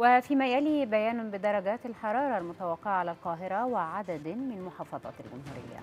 وفيما يلي بيان بدرجات الحرارة المتوقعة على القاهرة وعدد من محافظات الجمهورية.